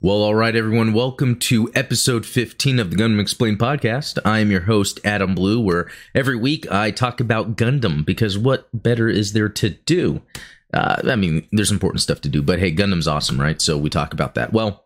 Well, all right, everyone. Welcome to episode 15 of the Gundam Explained podcast. I am your host, Adam Blue, where every week I talk about Gundam because what better is there to do? Uh, I mean, there's important stuff to do, but hey, Gundam's awesome, right? So we talk about that. Well,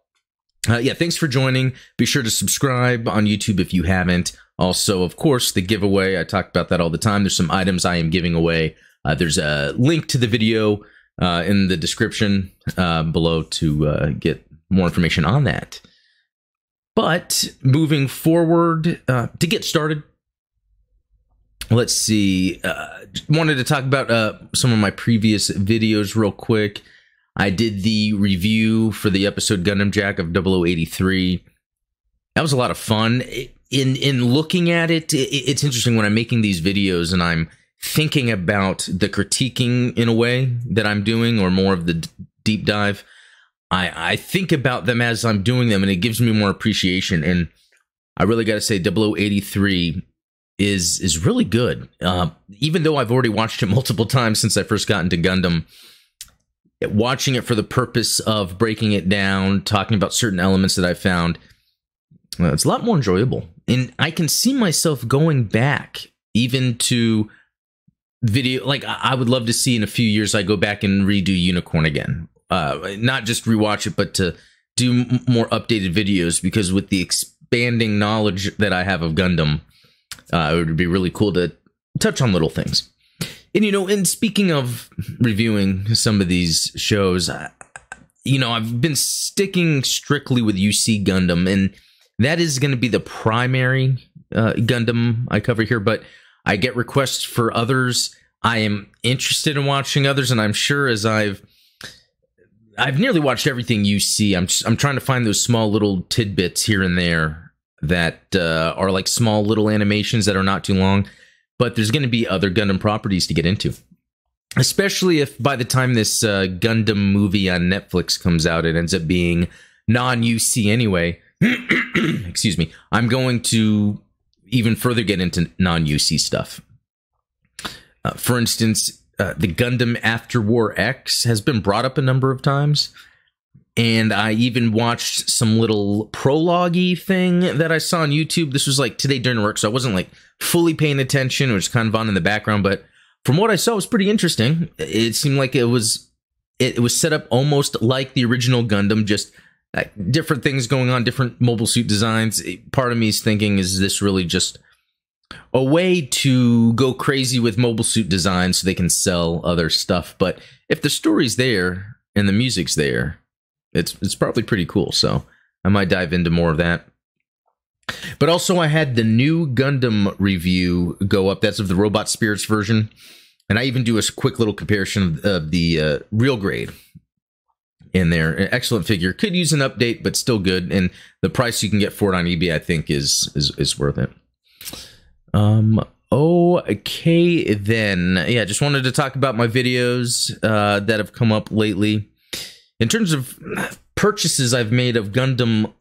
uh, yeah, thanks for joining. Be sure to subscribe on YouTube if you haven't. Also, of course, the giveaway. I talk about that all the time. There's some items I am giving away. Uh, there's a link to the video uh, in the description uh, below to uh, get more information on that. But moving forward, uh, to get started, let's see. Uh, wanted to talk about uh, some of my previous videos real quick. I did the review for the episode Gundam Jack of 0083. That was a lot of fun. In in looking at it, it's interesting when I'm making these videos and I'm thinking about the critiquing in a way that I'm doing, or more of the deep dive. I, I think about them as I'm doing them and it gives me more appreciation. And I really got to say, 0083 is is really good. Uh, even though I've already watched it multiple times since I first got into Gundam, watching it for the purpose of breaking it down, talking about certain elements that I found, uh, it's a lot more enjoyable. And I can see myself going back even to video. Like I would love to see in a few years, I go back and redo Unicorn again uh, not just rewatch it, but to do m- more updated videos because with the expanding knowledge that I have of Gundam, uh, it would be really cool to touch on little things. And you know, and speaking of reviewing some of these shows, you know, I've been sticking strictly with UC Gundam, and that is going to be the primary uh, Gundam I cover here. But I get requests for others. I am interested in watching others, and I'm sure as I've I've nearly watched everything UC. I'm just, I'm trying to find those small little tidbits here and there that uh, are like small little animations that are not too long. But there's going to be other Gundam properties to get into, especially if by the time this uh, Gundam movie on Netflix comes out, it ends up being non UC anyway. Excuse me. I'm going to even further get into non UC stuff. Uh, for instance, uh, the Gundam After War X has been brought up a number of times. And I even watched some little prologue thing that I saw on YouTube. This was like today during work, so I wasn't like fully paying attention. It was kind of on in the background, but from what I saw, it was pretty interesting. It seemed like it was it, was set up almost like the original Gundam, just like different things going on, different mobile suit designs. Part of me is thinking, is this really just a way to go crazy with mobile suit design so they can sell other stuff. But if the story's there and the music's there, it's it's probably pretty cool. So I might dive into more of that. But also, I had the new Gundam review go up. That's of the Robot Spirits version, and I even do a quick little comparison of, of the uh, real grade in there. An excellent figure. Could use an update, but still good. And the price you can get for it on eBay, I think, is is is worth it. Um, okay, then. Yeah, just wanted to talk about my videos uh, that have come up lately. In terms of purchases I've made of Gundam,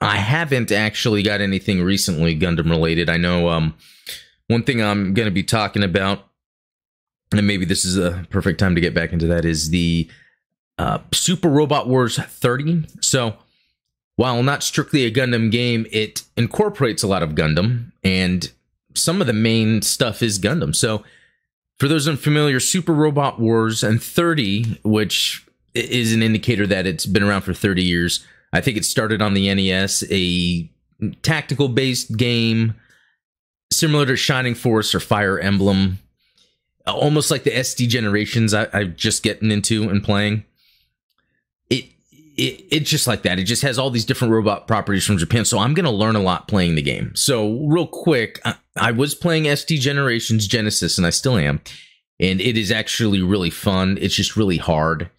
I haven't actually got anything recently Gundam related. I know um, one thing I'm going to be talking about, and maybe this is a perfect time to get back into that, is the uh, Super Robot Wars 30. So, while not strictly a Gundam game, it incorporates a lot of Gundam, and some of the main stuff is Gundam. So, for those unfamiliar, Super Robot Wars and 30, which is an indicator that it's been around for 30 years. I think it started on the NES, a tactical based game similar to Shining Force or Fire Emblem, almost like the SD generations I, I'm just getting into and playing it, it's just like that. It just has all these different robot properties from Japan. So I'm going to learn a lot playing the game. So, real quick, I, I, was playing SD Generations Genesis, and I still am. And it is actually really fun. It's just really hard.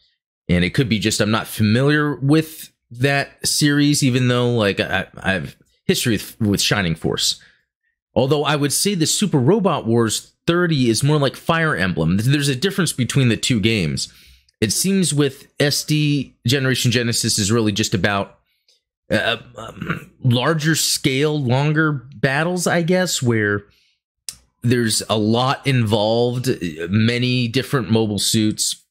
And it could be just I'm not familiar with that series, even though, like, I, I have history with, with Shining Force. Although I would say the Super Robot Wars 30 is more like Fire Emblem. There's a difference between the two games it seems with SD Generation Genesis is really just about uh, um, larger scale, longer battles, I guess, where there's a lot involved, many different mobile suits,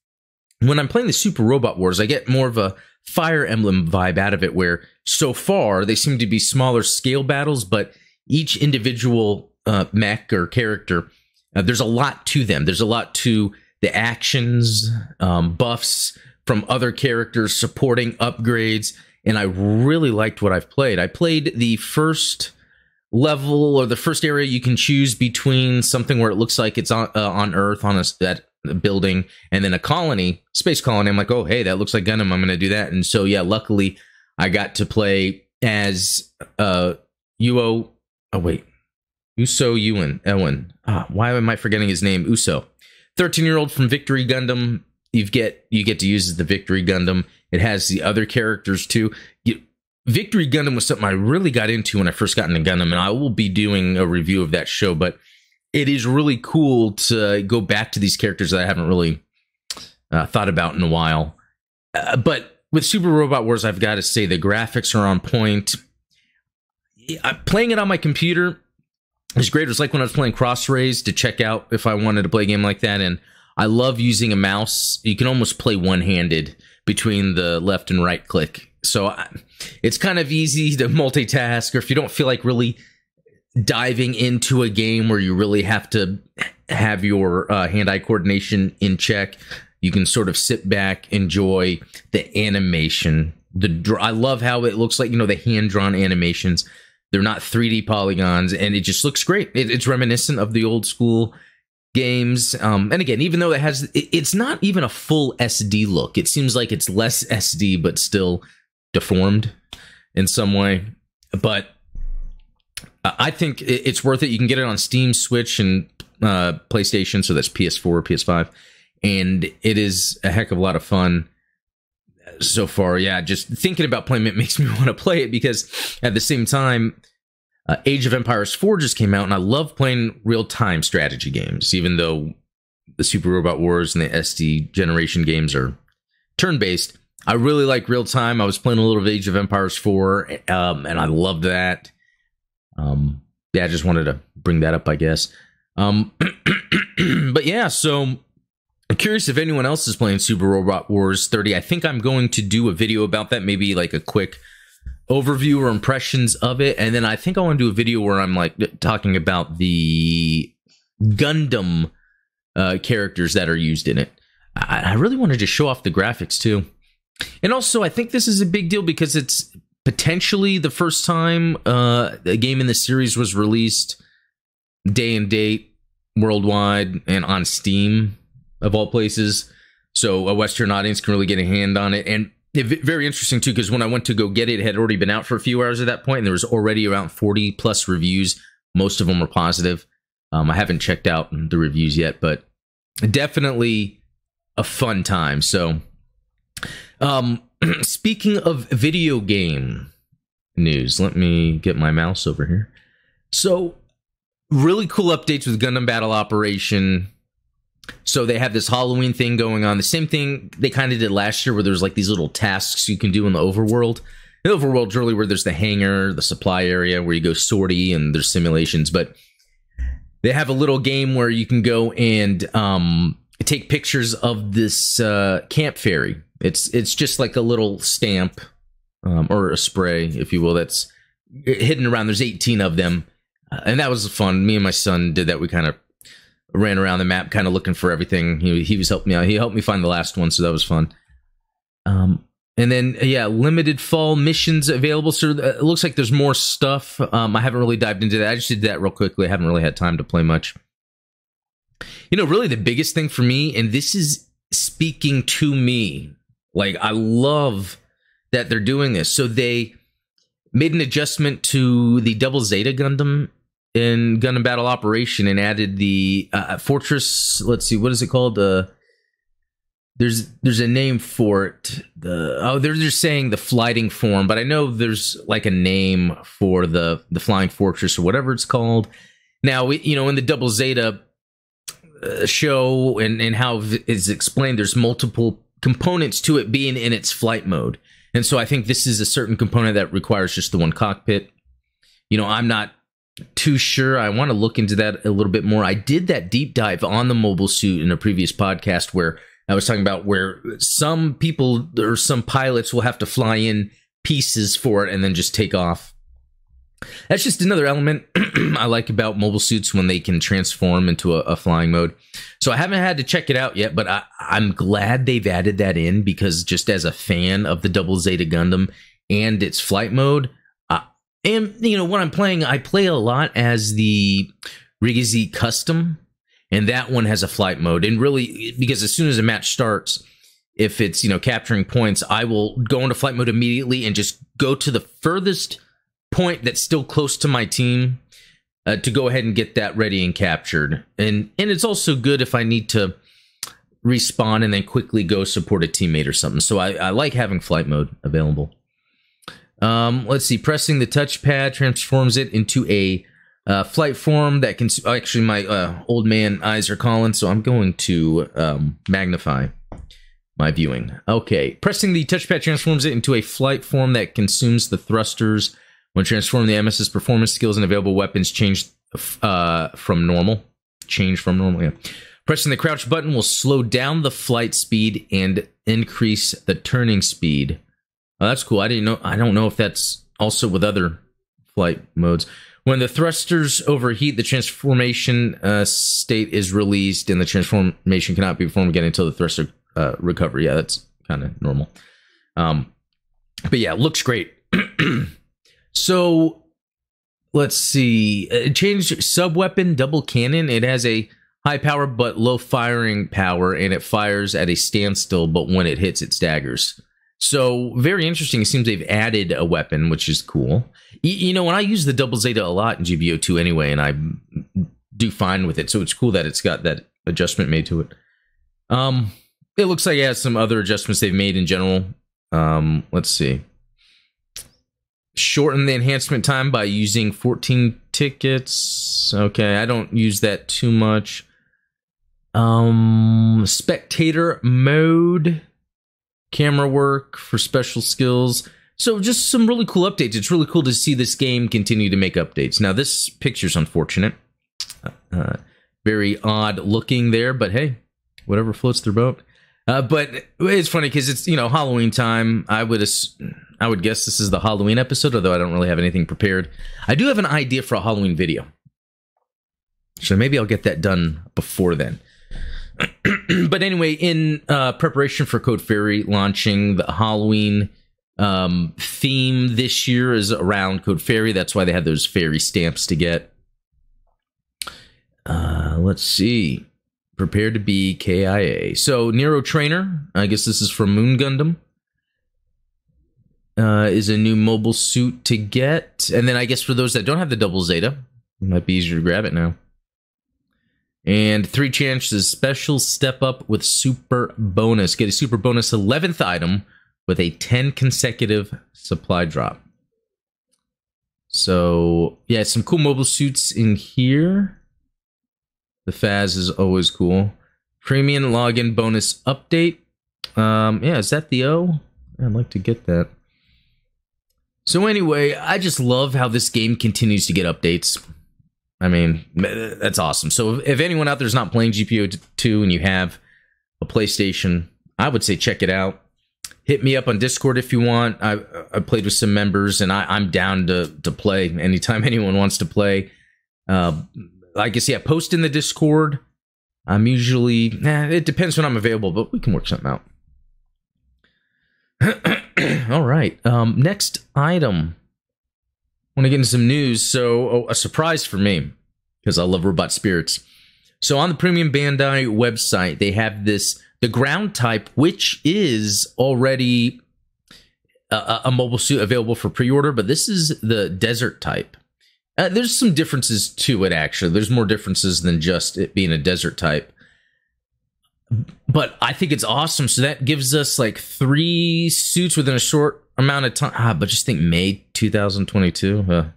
when I'm playing the Super Robot Wars, I get more of a Fire Emblem vibe out of it, where so far they seem to be smaller scale battles, but each individual uh, mech or character, uh, there's a lot to them. There's a lot to the actions, um, buffs from other characters, supporting upgrades, and I really liked what I've played. I played the first level or the first area you can choose between something where it looks like it's on uh, on Earth on a that building and then a colony, space colony. I'm like, oh hey, that looks like Gundam. I'm gonna do that. And so yeah, luckily I got to play as uh Uo. Oh wait, Uso Ewan Ewan. Ah, why am I forgetting his name? Uso, 13 year old from Victory Gundam. You get you get to use the Victory Gundam. It has the other characters too. You, Victory Gundam was something I really got into when I first got into Gundam, and I will be doing a review of that show. But it is really cool to go back to these characters that I haven't really uh, thought about in a while. Uh, but with Super Robot Wars, I've got to say the graphics are on point. I'm playing it on my computer is great. It was like when I was playing Crossrays to check out if I wanted to play a game like that. And I love using a mouse. You can almost play one handed between the left and right click so I, it's kind of easy to multitask, or if you don't feel like really diving into a game where you really have to have your uh, hand-eye coordination in check, you can sort of sit back, enjoy the animation. The I love how it looks like you know the hand-drawn animations. They're not 3D polygons, and it just looks great. It, it's reminiscent of the old school games. Um, and again, even though it has, it, it's not even a full SD look. It seems like it's less SD, but still deformed in some way. But I think it's worth it. You can get it on Steam, Switch, and uh, PlayStation. So that's PS4, PS5, and it is a heck of a lot of fun so far. Yeah, just thinking about playing it makes me want to play it because at the same time, uh, Age of Empires 4 just came out, and I love playing real time strategy games, even though the Super Robot Wars and the SD generation games are turn based. I really like real time. I was playing a little of Age of Empires 4, um, and I loved that. Um, yeah, I just wanted to bring that up, I guess. Um, but yeah, so I'm curious if anyone else is playing Super Robot Wars 30. I think I'm going to do a video about that, maybe like a quick overview or impressions of it. And then I think I want to do a video where I'm like talking about the Gundam uh, characters that are used in it. I, I really wanted to show off the graphics too. And also, I think this is a big deal because it's potentially the first time uh, a game in the series was released day and date worldwide and on Steam, of all places. So a Western audience can really get a hand on it. And it, very interesting, too, because when I went to go get it, it had already been out for a few hours at that point, and there was already around 40 plus reviews. Most of them were positive. Um, I haven't checked out the reviews yet, but definitely a fun time. So um, speaking of video game news, let me get my mouse over here. So, really cool updates with Gundam Battle Operation. So they have this Halloween thing going on. The same thing they kind of did last year, where there's like these little tasks you can do in the overworld. The overworld's really where there's the hangar, the supply area where you go sortie, and there's simulations. But they have a little game where you can go and um, take pictures of this uh, camp fairy it's it's just like a little stamp um, or a spray, if you will, that's hidden around. There's 18 of them, uh, and that was fun. Me and my son did that. We kind of ran around the map, kind of looking for everything. He he was helping me out. He helped me find the last one, so that was fun. Um, and then yeah, limited fall missions available. So uh, it looks like there's more stuff. Um, I haven't really dived into that. I just did that real quickly. I haven't really had time to play much. You know, really the biggest thing for me, and this is speaking to me like I love that they're doing this. So they made an adjustment to the Double Zeta Gundam in Gundam Battle Operation and added the uh, Fortress. Let's see, what is it called? There's there's a name for it. The oh, they're just saying the flighting form, but I know there's like a name for the the flying fortress or whatever it's called. Now, you know, in the Double Zeta uh, show and and how it's explained, there's multiple components to it being in its flight mode. And so I think this is a certain component that requires just the one cockpit. You know, I'm not too sure. I want to look into that a little bit more. I did that deep dive on the mobile suit in a previous podcast where I was talking about where some people or some pilots will have to fly in pieces for it and then just take off. That's just another element I like about mobile suits when they can transform into a, a, flying mode. So I haven't had to check it out yet, but I, I'm glad they've added that in because just as a fan of the Double Zeta Gundam and its flight mode, and you know when I'm playing, I play a lot as the Re-GZ Custom, and that one has a flight mode. And really, because as soon as a match starts, if it's you know capturing points, I will go into flight mode immediately and just go to the furthest point that's still close to my team uh, to go ahead and get that ready and captured. And and it's also good if I need to respawn and then quickly go support a teammate or something. So I, I like having flight mode available. Um, let's see, pressing the touchpad transforms it into a uh, flight form that can. Actually, my uh, old man eyes are calling, so I'm going to um, magnify my viewing. Okay, pressing the touchpad transforms it into a flight form that consumes the thrusters when transformed, the MS's performance skills and available weapons change uh, from normal. Change from normal, yeah. Pressing the crouch button will slow down the flight speed and increase the turning speed. Oh, that's cool. I didn't know. I don't know if that's also with other flight modes. When the thrusters overheat, the transformation uh, state is released, and the transformation cannot be performed again until the thruster uh, recover. Yeah, that's kind of normal. Um, but yeah, looks great. So let's see. It changed sub weapon double cannon. It has a high power but low firing power, and it fires at a standstill. But when it hits, it staggers. So very interesting. It seems they've added a weapon, which is cool. You, you know, when I use the double zeta a lot in GBO2 anyway, and I do fine with it. So it's cool that it's got that adjustment made to it. Um, it looks like it has some other adjustments they've made in general. Um, let's see shorten the enhancement time by using 14 tickets. Okay, I don't use that too much. Um, spectator mode, camera work for special skills. So just some really cool updates. It's really cool to see this game continue to make updates. Now this picture's unfortunate. Uh, very odd looking there, but hey, whatever floats their boat. Uh, but it's funny because it's you know Halloween time. I would I would guess this is the Halloween episode, although I don't really have anything prepared. I do have an idea for a Halloween video, so maybe I'll get that done before then. but anyway, in uh, preparation for Code Fairy launching, the Halloween um, theme this year is around Code Fairy. That's why they had those fairy stamps to get. Uh, let's see. Prepare to be KIA. So Nero Trainer, I guess this is from Moon Gundam. Uh, is a new mobile suit to get. And then I guess for those that don't have the double Zeta, it might be easier to grab it now. And three chances special step up with super bonus. Get a super bonus 11th item with a 10 consecutive supply drop. So, yeah, some cool mobile suits in here. The Faz is always cool. Premium login bonus update. Um, yeah, is that the O? I'd like to get that. So anyway, I just love how this game continues to get updates. I mean, that's awesome. So if anyone out there is not playing GBO 2 and you have a PlayStation, I would say check it out. Hit me up on Discord if you want. I, I played with some members and I, am down to, to play anytime anyone wants to play. Uh, I guess yeah, post in the Discord. I'm usually eh, it depends when I'm available, but we can work something out. All right. Um, next item. Want to get into some news? So oh, a surprise for me because I love robot spirits. So on the Premium Bandai website, they have this the ground type, which is already a, a mobile suit available for pre-order, but this is the desert type. Uh, there's some differences to it, actually. There's more differences than just it being a desert type. But I think it's awesome. So that gives us like three suits within a short amount of time. Ah, but just think May 2022. Uh,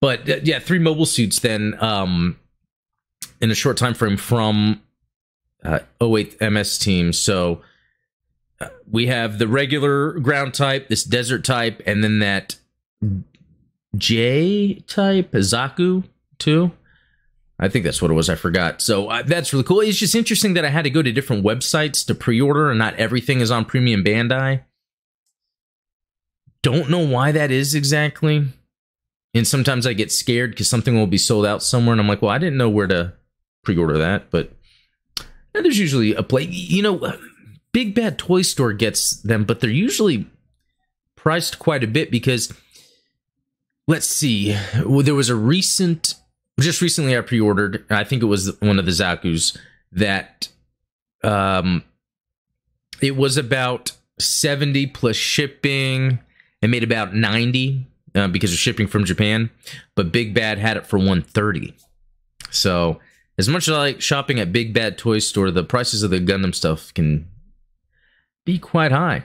but yeah, three mobile suits then um, in a short time frame from uh, 08 MS team. So uh, we have the regular ground type, this desert type, and then that J type, Zaku II. I think that's what it was. I forgot. So uh, that's really cool. It's just interesting that I had to go to different websites to pre-order, and not everything is on Premium Bandai. Don't know why that is exactly. And sometimes I get scared because something will be sold out somewhere, and I'm like, well, I didn't know where to pre-order that. But there's usually a place, You know, Big Bad Toy Store gets them, but they're usually priced quite a bit because let's see. Well, there was a recent, just recently I pre-ordered. I think it was one of the Zaku's that, um, it was about seventy plus shipping. It made about ninety uh, because of shipping from Japan, but Big Bad had it for one thirty. So, as much as I like shopping at Big Bad Toy Store, the prices of the Gundam stuff can be quite high.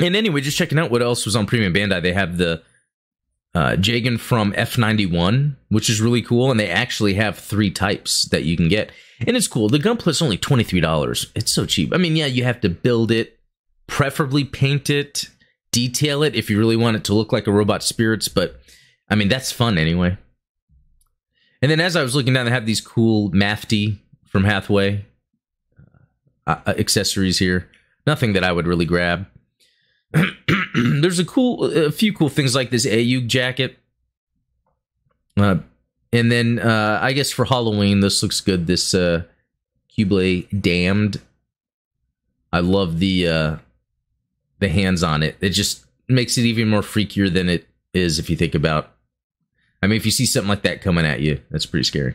And anyway, just checking out what else was on Premium Bandai. They have the uh, Jagan from F91, which is really cool. And they actually have three types that you can get. And it's cool. The Gunpla only $23. It's so cheap. I mean, yeah, you have to build it, preferably paint it, detail it if you really want it to look like a Robot Spirits. But I mean, that's fun anyway. And then as I was looking down, they have these cool Mafty from Hathaway uh, accessories here. Nothing that I would really grab. there's a cool, a few cool things like this AU jacket. Uh, and then uh, I guess for Halloween, this looks good. This uh, Cublé Damned. I love the uh, the hands on it. It just makes it even more freakier than it is if you think about. I mean, if you see something like that coming at you, that's pretty scary.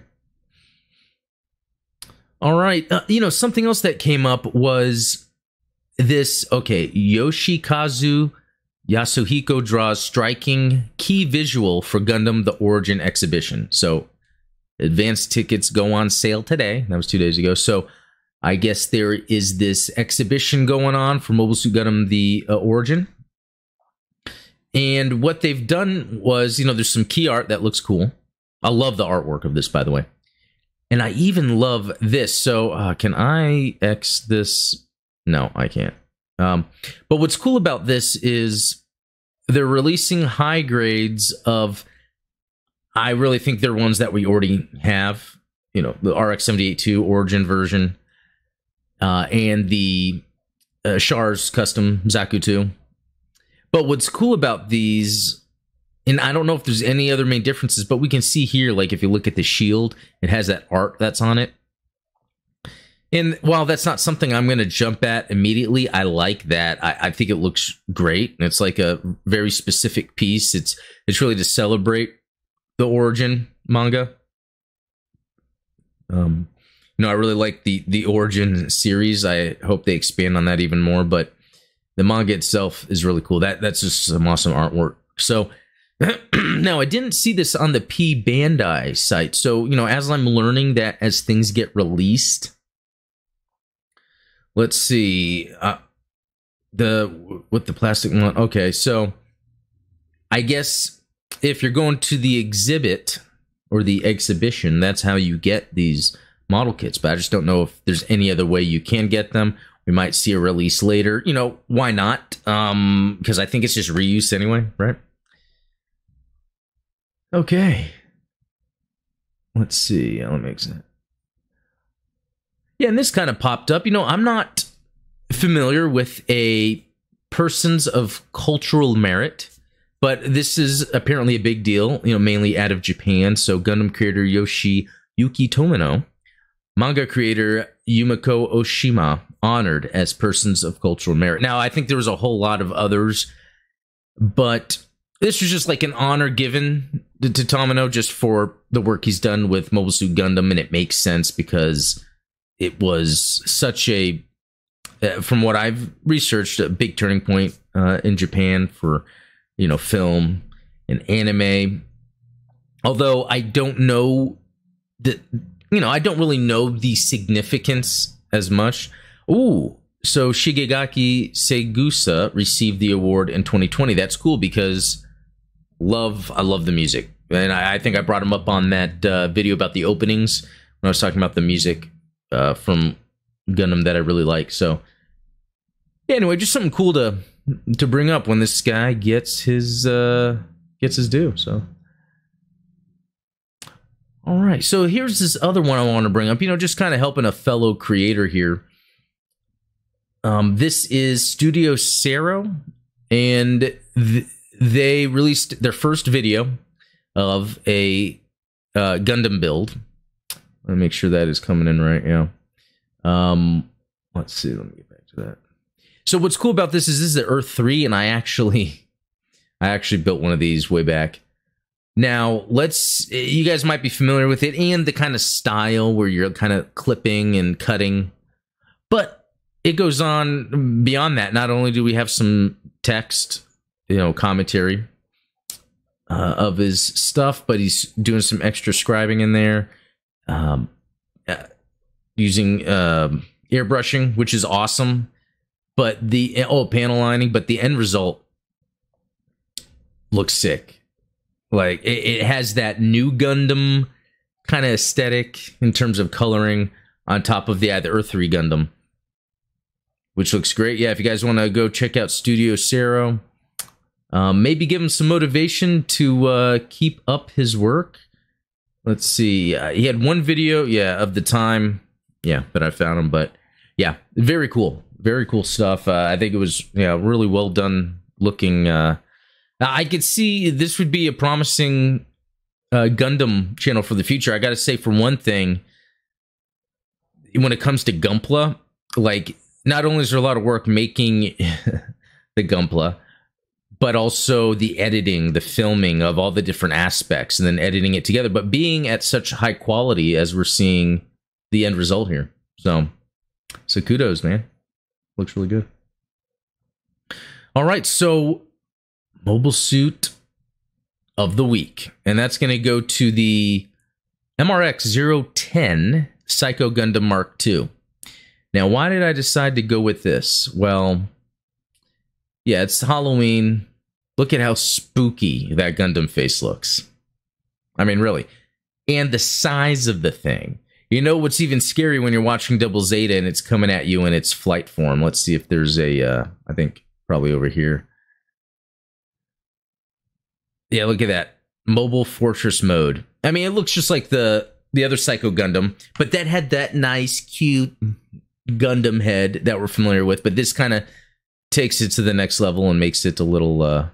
All right, uh, you know something else that came up was this okay yoshikazu yasuhiko draws striking key visual for gundam the origin exhibition so advanced tickets go on sale today that was two days ago so i guess there is this exhibition going on for mobile suit gundam the uh, origin and what they've done was you know there's some key art that looks cool i love the artwork of this by the way and i even love this so uh, can i x this no, I can't. Um, but what's cool about this is they're releasing high grades of. I really think they're ones that we already have. You know, the RX 782 Origin version, uh, and the uh, Char's custom Zaku 2. But what's cool about these, and I don't know if there's any other main differences, but we can see here, like if you look at the shield, it has that art that's on it. And while that's not something I'm going to jump at immediately, I like that. I, I, think it looks great. It's like a very specific piece. It's it's really to celebrate the origin manga. Um, know, I really like the the origin series. I hope they expand on that even more. But the manga itself is really cool. That that's just some awesome artwork. So now I didn't see this on the P Bandai site. So you know, as I'm learning that as things get released let's see uh, the with the plastic one okay so i guess if you're going to the exhibit or the exhibition that's how you get these model kits but i just don't know if there's any other way you can get them. We might see a release later. You know why not? Um because i think it's just reuse anyway right? Okay. Let's see. Let me that yeah, and this kind of popped up. You know, I'm not familiar with a persons of cultural merit, but this is apparently a big deal, you know, mainly out of Japan. So Gundam creator Yoshi Yuki Tomino, manga creator Yumiko Oshima honored as persons of cultural merit. Now, I think there was a whole lot of others, but this was just like an honor given to, to Tomino just for the work he's done with Mobile Suit Gundam, and it makes sense because it was such a uh, from what I've researched, a big turning point uh, in Japan for you know film and anime. Although I don't know that you know I don't really know the significance as much. Ooh, so Shigeaki Saegusa received the award in 2020. That's cool because love I love the music, and I, I think I brought him up on that uh, video about the openings when I was talking about the music uh, from Gundam that I really like. So yeah, anyway, just something cool to to bring up when this guy gets his uh, gets his due. So. All right. So here's this other one I want to bring up. You know, just kind of helping a fellow creator here. Um, this is Studio Serow, and th- they released their first video of a uh, Gundam build. Let me make sure that is coming in right. Yeah. Um, let's see. Let me get back to that. So what's cool about this is this is the Earthree, and I actually, I actually built one of these way back. Now let's. You guys might be familiar with it and the kind of style where you're kind of clipping and cutting, but it goes on beyond that. Not only do we have some text, you know, commentary uh, of his stuff, but he's doing some extra scribing in there, um, uh, using uh, airbrushing, which is awesome. But the oh panel lining, but the end result looks sick. Like it, it has that new Gundam kind of aesthetic in terms of coloring on top of the, yeah, the Earthree Gundam, which looks great. Yeah, if you guys want to go check out Studio Serow, um, maybe give him some motivation to uh, keep up his work. Let's see. Uh, he had one video, yeah, of the time, yeah, that I found him. But yeah, very cool, very cool stuff. Uh, I think it was yeah really well done looking. I could see this would be a promising uh, Gundam channel for the future. I got to say, for one thing, when it comes to Gunpla, like not only is there a lot of work making the Gunpla, but also the editing, the filming of all the different aspects, and then editing it together. But being at such high quality as we're seeing the end result here, so so kudos, man. Looks really good. All right, so mobile suit of the week. And that's going to go to the MRX 010 Psycho Gundam Mark II. Now, why did I decide to go with this? Well, yeah, it's Halloween. Look at how spooky that Gundam face looks. I mean, really. And the size of the thing. You know what's even scary when you're watching Double Zeta and it's coming at you in its flight form? Let's see if there's a. Uh, I think probably over here. Yeah, look at that. Mobile Fortress mode. I mean, it looks just like the the other Psycho Gundam, but that had that nice, cute Gundam head that we're familiar with. But this kind of takes it to the next level and makes it a little uh,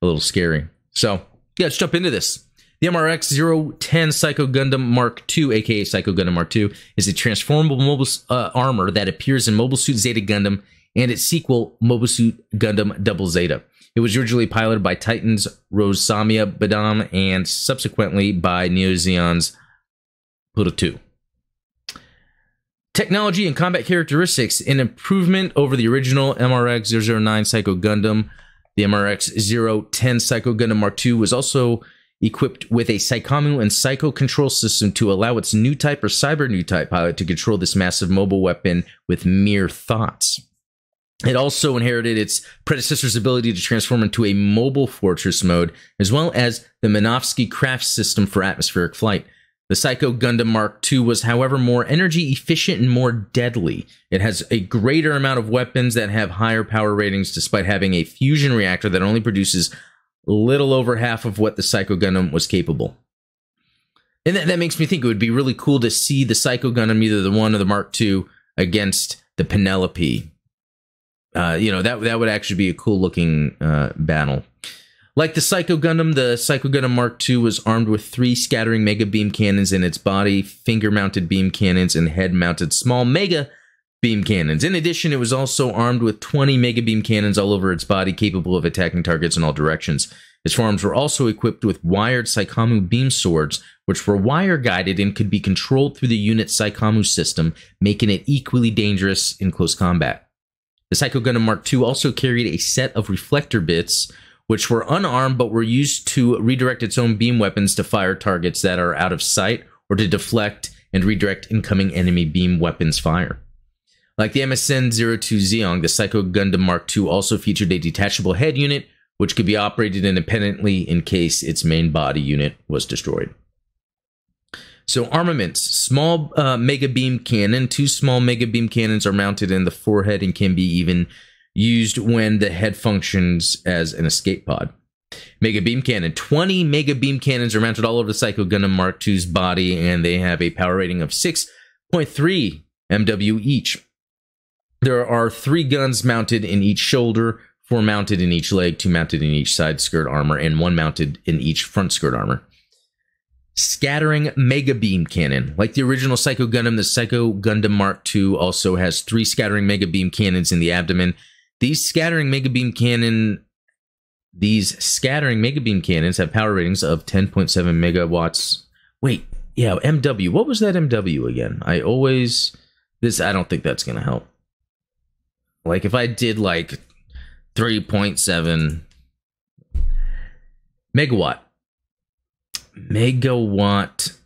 a little scary. So yeah, let's jump into this. The MRX 010 Psycho Gundam Mark II, aka Psycho Gundam Mark II, is a transformable mobile uh, armor that appears in Mobile Suit Zeta Gundam and its sequel, Mobile Suit Gundam Double Zeta. It was originally piloted by Titan's Rosamia Badam and subsequently by Neo Zeon's Ple Two. Technology and combat characteristics an improvement over the original MRX 009 Psycho Gundam. The MRX 010 Psycho Gundam Mark II was also equipped with a Psycommu and Psycho control system to allow its new type or cyber new type pilot to control this massive mobile weapon with mere thoughts. It also inherited its predecessor's ability to transform into a mobile fortress mode, as well as the Minovsky craft system for atmospheric flight. The Psycho Gundam Mark II was, however, more energy efficient and more deadly. It has a greater amount of weapons that have higher power ratings, despite having a fusion reactor that only produces little over half of what the Psycho Gundam was capable. And that, that makes me think it would be really cool to see the Psycho Gundam, either the one or the Mark II, against the Penelope uh, you know that that would actually be a cool looking uh, battle. Like the Psycho Gundam, the Psycho Gundam Mark II was armed with three scattering mega beam cannons in its body, finger mounted beam cannons, and head mounted small mega beam cannons. In addition, it was also armed with 20 mega beam cannons all over its body, capable of attacking targets in all directions. Its forearms were also equipped with wired Psycommu beam swords, which were wire guided and could be controlled through the unit's Psycommu system, making it equally dangerous in close combat. The Psycho Gundam Mark II also carried a set of reflector bits, which were unarmed but were used to redirect its own beam weapons to fire targets that are out of sight or to deflect and redirect incoming enemy beam weapons fire. Like the MSN 02 Zeong, the Psycho Gundam Mark II also featured a detachable head unit, which could be operated independently in case its main body unit was destroyed. So armaments, small uh, mega beam cannon. Two small mega beam cannons are mounted in the forehead and can be even used when the head functions as an escape pod. Mega beam cannon. 20 mega beam cannons are mounted all over the Psycho Gundam Mark II's body, and they have a power rating of 6.3 MW each. There are three guns mounted in each shoulder, four mounted in each leg, two mounted in each side skirt armor, and one mounted in each front skirt armor. Scattering Mega Beam Cannon. Like the original Psycho Gundam, the Psycho Gundam Mark II also has three scattering Mega Beam Cannons in the abdomen. These scattering Mega Beam Cannon these scattering Mega Beam Cannons have power ratings of 10.7 megawatts. Wait, yeah, MW. What was that MW again? I always this I don't think that's going to help. Like if I did like 3.7 megawatt megawatt.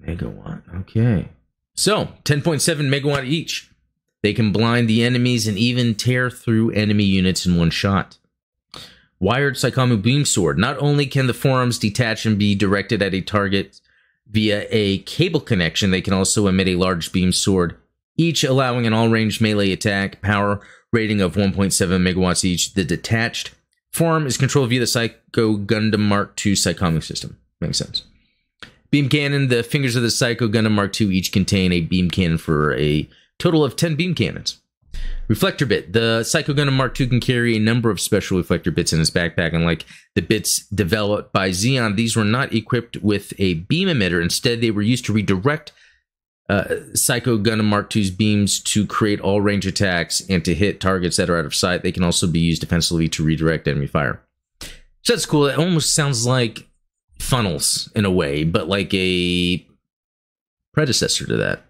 Megawatt. Okay. So, 10.7 megawatt each. They can blind the enemies and even tear through enemy units in one shot. Wired Psycommu Beam Sword. Not only can the forearms detach and be directed at a target via a cable connection, they can also emit a large beam sword, each allowing an all range melee attack, power rating of 1.7 megawatts each. The detached Form is controlled via the Psycho Gundam Mark II Psycommu system. Makes sense. Beam cannon. The fingers of the Psycho Gundam Mark II each contain a beam cannon for a total of 10 beam cannons. Reflector bit. The Psycho Gundam Mark II can carry a number of special reflector bits in its backpack, and like the bits developed by Zeon, these were not equipped with a beam emitter. Instead, they were used to redirect uh, Psycho Gundam Mark II's beams to create all range attacks and to hit targets that are out of sight. They can also be used defensively to redirect enemy fire. So that's cool. It almost sounds like funnels in a way, but like a predecessor to that.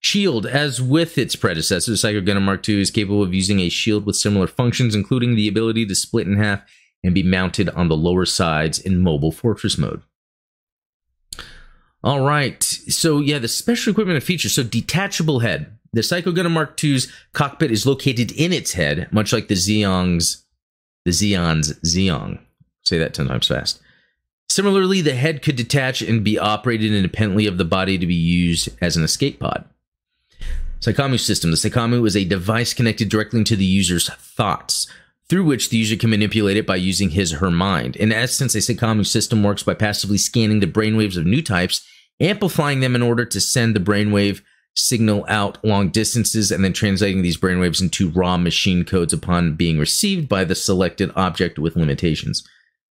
Shield, as with its predecessor, Psycho Gundam Mark II is capable of using a shield with similar functions, including the ability to split in half and be mounted on the lower sides in mobile fortress mode. All right. So yeah, the special equipment and features. So detachable head. The Psycho Gundam Mark II's cockpit is located in its head, much like the Zeong's, the Zeon's Zeong. Say that ten times fast. Similarly, the head could detach and be operated independently of the body to be used as an escape pod. Psycommu system. The Psycommu is a device connected directly to the user's thoughts, through which the user can manipulate it by using his or her mind. In essence, a Psycommu system works by passively scanning the brainwaves of new types amplifying them in order to send the brainwave signal out long distances and then translating these brainwaves into raw machine codes upon being received by the selected object with limitations.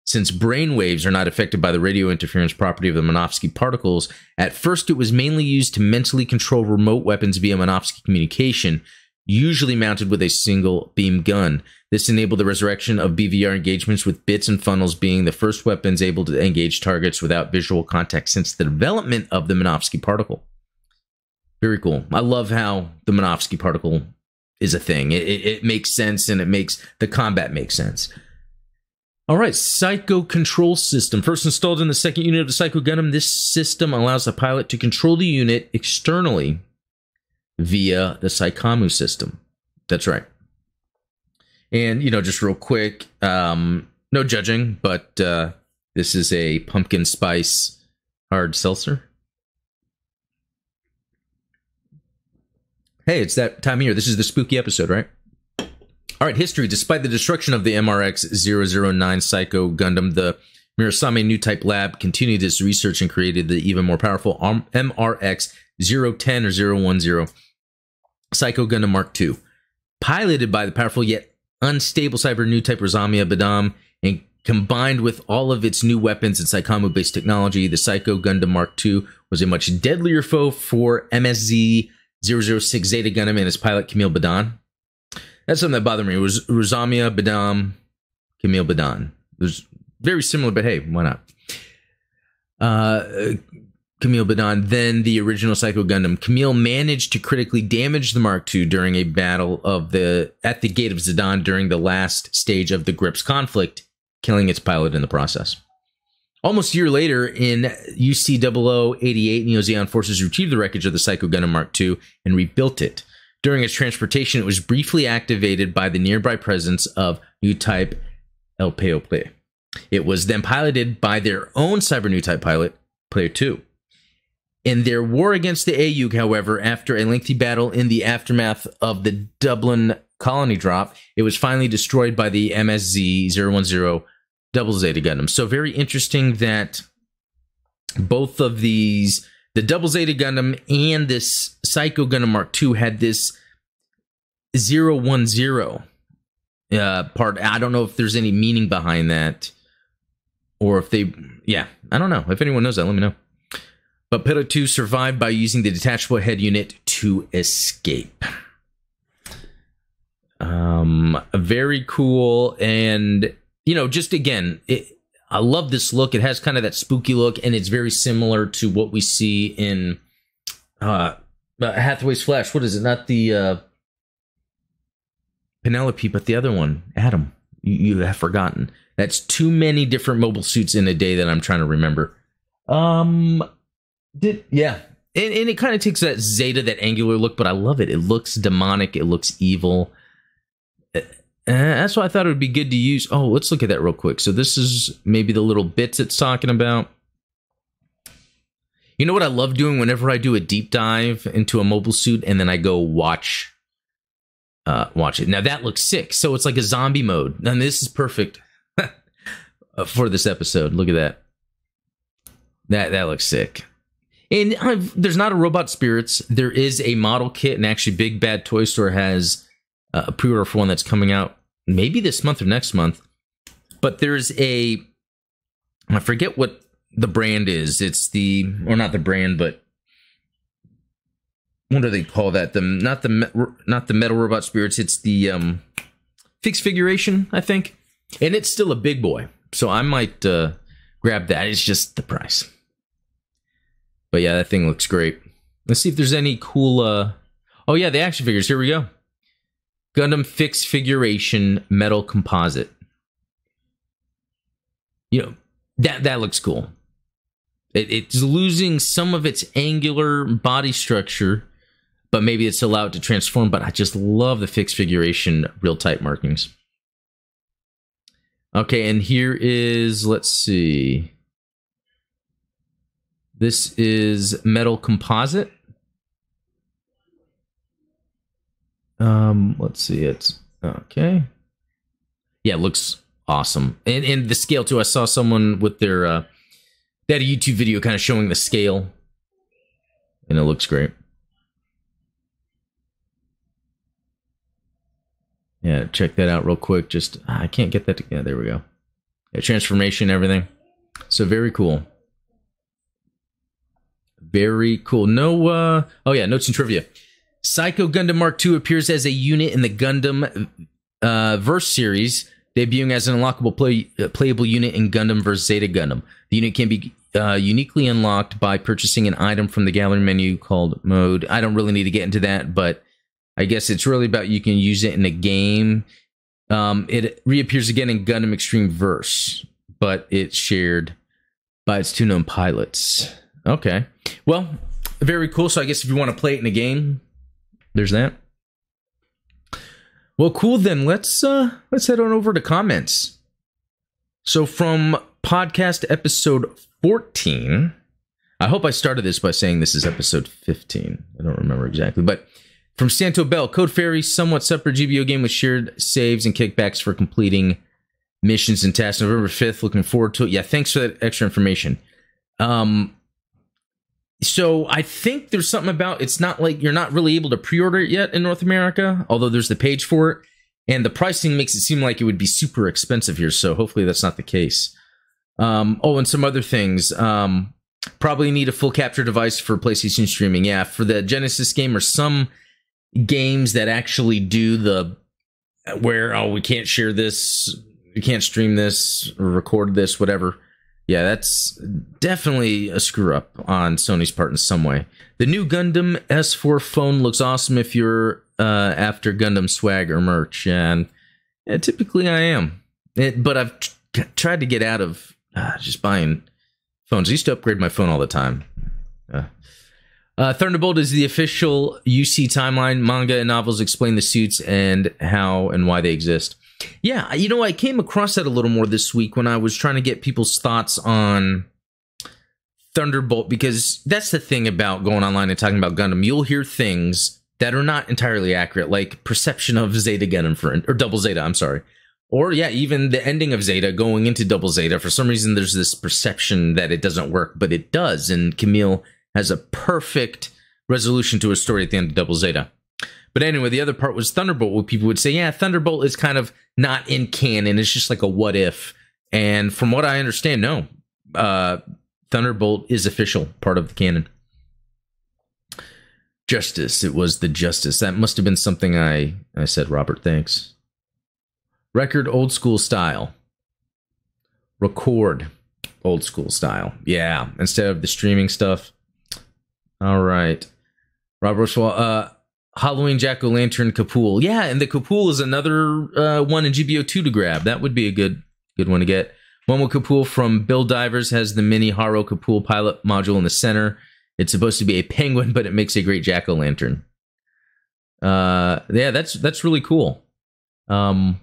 Since brainwaves are not affected by the radio interference property of the Minovsky particles, at first it was mainly used to mentally control remote weapons via Minovsky communication, usually mounted with a single beam gun. This enabled the resurrection of BVR engagements with bits and funnels being the first weapons able to engage targets without visual contact since the development of the Minovsky particle. Very cool. I love how the Minovsky particle is a thing. It, it, it makes sense and it makes the combat make sense. All right, Psycho Control System. First installed in the second unit of the Psycho Gundam, this system allows the pilot to control the unit externally via the Psycommu system. That's right. And, you know, just real quick, um, no judging, but uh, this is a pumpkin spice hard seltzer. Hey, it's that time of year. This is the spooky episode, right? All right, history. Despite the destruction of the MRX 009 Psycho Gundam, the Murasame New Type Lab continued its research and created the even more powerful MRX 010 or 010 Psycho Gundam Mark II. Piloted by the powerful yet unstable cyber new type Rosamia Badam and combined with all of its new weapons and Psycommu based technology, the Psycho Gundam Mark II was a much deadlier foe for MSZ 006 Zeta Gundam and its pilot Camille Badan. That's something that bothered me. It was Rosamia Badam, Camille Badan. It was very similar, but hey, why not? Uh, Camille Badan than the original Psycho Gundam. Camille managed to critically damage the Mark II during a battle of the at the gate of Zedan during the last stage of the Gryps conflict, killing its pilot in the process. Almost a year later, in UC 0088, Neo Zeon forces retrieved the wreckage of the Psycho Gundam Mark II and rebuilt it. During its transportation, it was briefly activated by the nearby presence of new type Elpeo Ple. It was then piloted by their own Cyber New Type pilot, Ple Two. In their war against the AU, however, after a lengthy battle in the aftermath of the Dublin colony drop, it was finally destroyed by the MSZ 010 Double Zeta Gundam. So very interesting that both of these, the Double Zeta Gundam and this Psycho Gundam Mark II, had this zero one zero uh, part. I don't know if there's any meaning behind that, or if they, yeah, I don't know. If anyone knows that, let me know. But Ple Two survived by using the detachable head unit to escape. Um, very cool, and you know, just again, it, I love this look. It has kind of that spooky look, and it's very similar to what we see in uh, uh Hathaway's Flash. What is it? Not the uh, Penelope, but the other one, Adam. You, you have forgotten. That's too many different mobile suits in a day that I'm trying to remember. Um, did yeah, and, and it kind of takes that Zeta, that angular look, but I love it. It looks demonic. It looks evil. Uh, that's why I thought it would be good to use. Oh, let's look at that real quick. So this is maybe the little bits it's talking about. You know what I love doing whenever I do a deep dive into a mobile suit and then I go watch uh watch it. Now that looks sick. So it's like a zombie mode. And this is perfect for this episode. Look at that. That that looks sick. And I've, there's not a robot spirits. There is a model kit, and actually, Big Bad Toy Store has uh, a pre-order for one that's coming out maybe this month or next month. But there's a I forget what the brand is. It's the or not the brand, but what do they call that? The not the not the metal robot spirits. It's the um fixed figuration, I think, and it's still a big boy. So I might uh, grab that. It's just the price. But yeah, that thing looks great. Let's see if there's any cool. uh Oh yeah, the action figures. Here we go. Gundam fixed figuration metal composite. You know that that looks cool. It, it's losing some of its angular body structure, but maybe it's allowed to transform. But I just love the fixed figuration real type markings. Okay, and here is let's see. This is metal composite. Um, let's see. It's okay. Yeah, it looks awesome, and and the scale too. I saw someone with their uh, a YouTube video kind of showing the scale, and it looks great. Yeah, check that out real quick. Just I can't get that together. There we go. Yeah, transformation, everything. So very cool. Very cool. No, uh, oh yeah, notes and trivia. Psycho Gundam Mark II appears as a unit in the Gundam uh, Verse series, debuting as an unlockable play, uh, playable unit in Gundam vs. Zeta Gundam. The unit can be uh, uniquely unlocked by purchasing an item from the gallery menu called Mode. I don't really need to get into that, but I guess it's really about you can use it in a game. Um, it reappears again in Gundam Extreme Verse, but it's shared by its two known pilots. Okay. Well, very cool. So I guess if you want to play it in a game, there's that. Well, cool then. Let's uh let's head on over to comments. So from podcast episode 14, I hope I started this by saying this is episode 15. I don't remember exactly, but from Santo Bell, Code Fairy, somewhat separate GBO game with shared saves and kickbacks for completing missions and tasks. November 5th, looking forward to it. Yeah, thanks for that extra information. Um, so I think there's something about it's not like you're not really able to pre-order it yet in North America, although there's the page for it, and the pricing makes it seem like it would be super expensive here. So hopefully that's not the case. Um, oh, and some other things. Um, probably need a full capture device for PlayStation streaming. Yeah, for the Genesis game or some games that actually do the where oh we can't share this, we can't stream this or record this, whatever yeah, that's definitely a screw up on Sony's part in some way. The new Gundam S4 phone looks awesome if you're uh, after Gundam swag or merch, and yeah, typically I am. It, but I've tried to get out of uh, just buying phones. I used to upgrade my phone all the time. Uh, uh, Thunderbolt is the official UC timeline. Manga and novels explain the suits and how and why they exist. Yeah, you know, I came across that a little more this week when I was trying to get people's thoughts on Thunderbolt because that's the thing about going online and talking about Gundam. You'll hear things that are not entirely accurate, like perception of Zeta Gundam for or Double Zeta. I'm sorry, or yeah, even the ending of Zeta going into Double Zeta. For some reason, there's this perception that it doesn't work, but it does. And Kamille has a perfect resolution to a story at the end of Double Zeta. But anyway, the other part was Thunderbolt, where people would say, yeah, Thunderbolt is kind of not in canon. It's just like a what if. And from what I understand, no. Uh, Thunderbolt is official, part of the canon. Justice. It was the Justice. That must have been something I, I said, Robert. Thanks. Record old school style. Record old school style. Yeah. Instead of the streaming stuff. All right. Robert uh, Halloween Jack O' Lantern Kapool. Yeah, and the Kapool is another uh, one in GBO2 to grab. That would be a good good one to get. Momo Kapool from Build Divers has the mini Haro Kapool pilot module in the center. It's supposed to be a penguin, but it makes a great jack o' lantern. Uh, yeah, that's that's really cool. Um,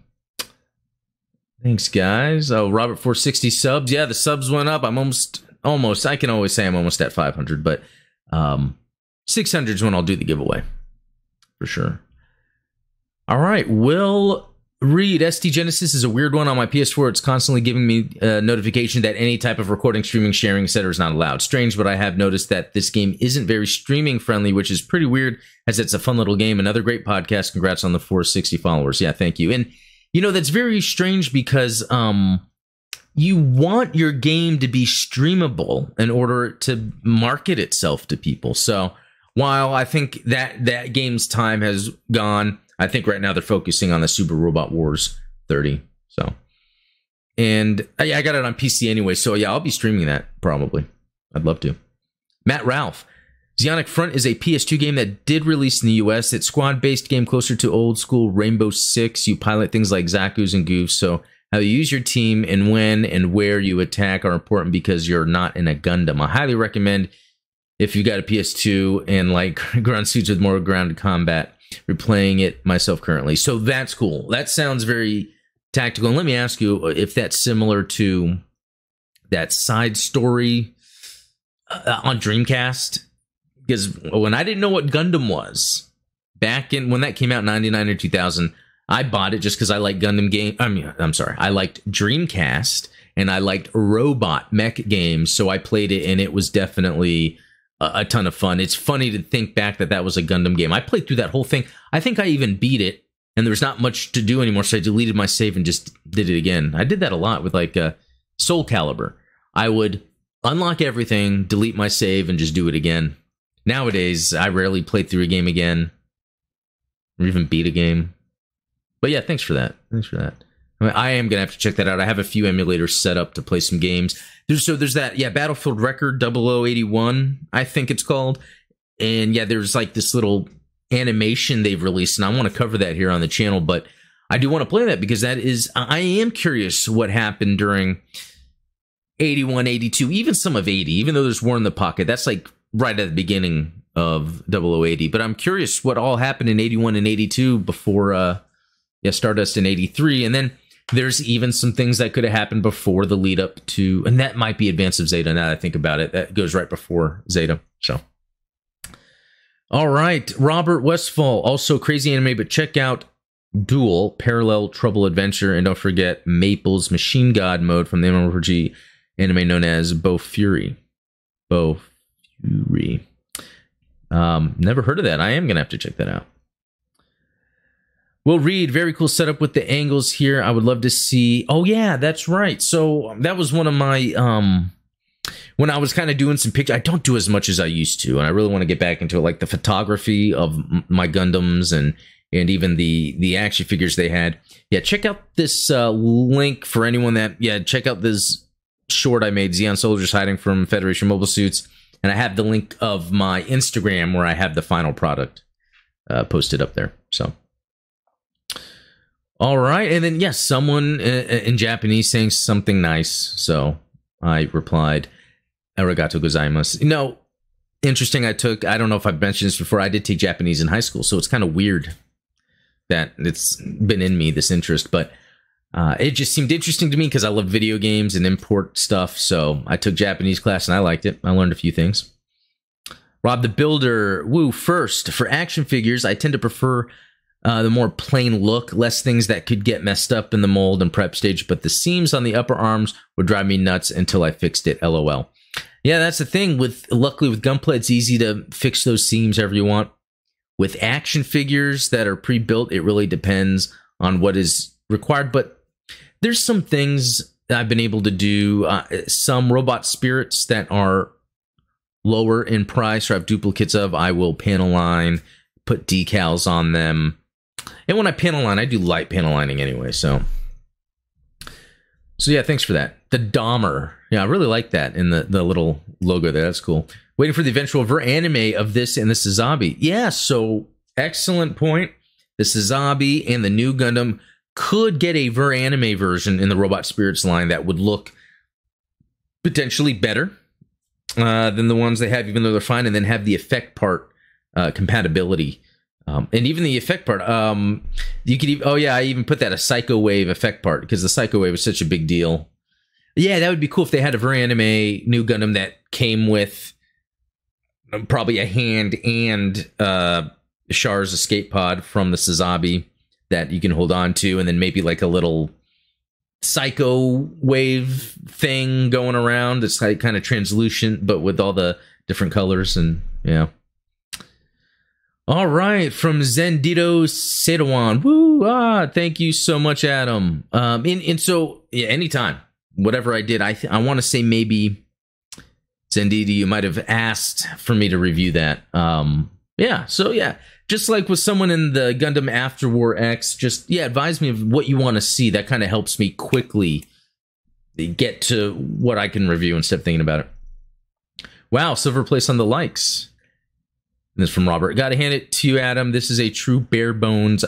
thanks, guys. Oh, Robert four sixty subs. Yeah, the subs went up. I'm almost almost. I can always say I'm almost at five hundred, but um, six hundred is when I'll do the giveaway for sure. All right, Will Reed SD Genesis is a weird one on my PS4. It's constantly giving me a notification that any type of recording, streaming, sharing, etc. is not allowed. Strange, but I have noticed that this game isn't very streaming friendly, which is pretty weird as it's a fun little game. Another great podcast. Congrats on the 460 followers. Yeah, thank you. And you know, that's very strange because um you want your game to be streamable in order to market itself to people. So while I think that that game's time has gone I think right now they're focusing on the Super Robot Wars 30. So, and uh, I, I got it on PC anyway. So yeah, I'll be streaming that probably. I'd love to. Matt Ralph. Zeonic Front is a PS2 game that did release in the US. It's squad based game closer to old school Rainbow Six. You pilot things like Zaku's and Goufs. So how you use your team and when and where you attack are important because you're not in a Gundam. I highly recommend if you got a PS2 and like ground suits with more grounded combat replaying it myself currently. So that's cool. That sounds very tactical. And let me ask you if that's similar to that side story uh, on Dreamcast. Because when I didn't know what Gundam was back in when that came out 99 or 2000, I bought it just because I like Gundam game. I mean, I'm sorry, I liked Dreamcast and I liked robot mech games, so I played it, and it was definitely a, a ton of fun. It's funny to think back that that was a Gundam game. I played through that whole thing. I think I even beat it, and there was not much to do anymore, so I deleted my save and just did it again. I did that a lot with like uh, Soul Calibur. I would unlock everything, delete my save, and just do it again. Nowadays, I rarely play through a game again, or even beat a game. But yeah, thanks for that. Thanks for that. I, mean, I am gonna have to check that out. I have a few emulators set up to play some games. There's, so there's that, yeah, Battlefield Record 0081, I think it's called. And yeah, there's like this little animation they've released, and I want to cover that here on the channel, but I do want to play that because that is, I am curious what happened during 81, 82, even some of 80, even though there's War in the Pocket. That's like right at the beginning of 0080. But I'm curious what all happened in 81 and 82 before, uh, yeah, Stardust in 83. And then there's even some things that could have happened before the lead up to, and that might be Advance of Zeta. Now that I think about it, that goes right before Zeta. So, all right, Robert Westfall, also crazy anime, but check out Dual Parallel Trouble Adventure, and don't forget Maple's Machine God mode from the MMORPG anime known as Bofuri. Bow Fury. Um, never heard of that. I am gonna have to check that out. Will Reed, very cool setup with the angles here. I would love to see. Oh yeah, that's right. So um, that was one of my um when I was kind of doing some pictures. I don't do as much as I used to, and I really want to get back into it, like the photography of my Gundams and and even the the action figures they had. Yeah, check out this uh, link for anyone that yeah check out this short I made. Zeon soldiers hiding from Federation mobile suits, and I have the link of my Instagram where I have the final product uh, posted up there. So. All right. And then, yes, someone in Japanese saying something nice. So I replied, Arigato gozaimasu. You know, interesting. I took, I don't know if I've mentioned this before, I did take Japanese in high school. So it's kind of weird that it's been in me, this interest. But uh, it just seemed interesting to me because I love video games and import stuff. So I took Japanese class and I liked it. I learned a few things. Rob the Builder, woo, first, for action figures, I tend to prefer uh, the more plain look, less things that could get messed up in the mold and prep stage. But the seams on the upper arms would drive me nuts until I fixed it. LOL. Yeah, that's the thing. With luckily with Gunpla, it's easy to fix those seams however you want. With action figures that are pre-built, it really depends on what is required. But there's some things I've been able to do. Uh, some robot spirits that are lower in price or have duplicates of, I will panel line, put decals on them. And when I panel line, I do light panel lining anyway. So, so yeah, thanks for that. The Dahmer, yeah, I really like that in the the little logo there. That's cool. Waiting for the eventual ver anime of this and the Sazabi. Yeah, so excellent point. The Sazabi and the new Gundam could get a ver anime version in the Robot Spirits line that would look potentially better uh, than the ones they have, even though they're fine, and then have the effect part uh, compatibility. Um, and even the effect part, um, you could. Even, oh yeah, I even put that a Psycho Wave effect part because the Psycho Wave is such a big deal. Yeah, that would be cool if they had a very anime new Gundam that came with um, probably a hand and uh, Char's escape pod from the Sazabi that you can hold on to, and then maybe like a little psycho wave thing going around. It's like kind of translucent, but with all the different colors and yeah. All right, from Zendito Sedawan. Woo! Ah, thank you so much, Adam. Um, and, and so yeah, anytime, whatever I did, I th- I want to say maybe Zendito, you might have asked for me to review that. Um, yeah, so yeah, just like with someone in the Gundam After War X, just yeah, advise me of what you want to see. That kind of helps me quickly get to what I can review instead of thinking about it. Wow, silver place on the likes. And this from Robert. Gotta hand it to you, Adam. This is a true bare bones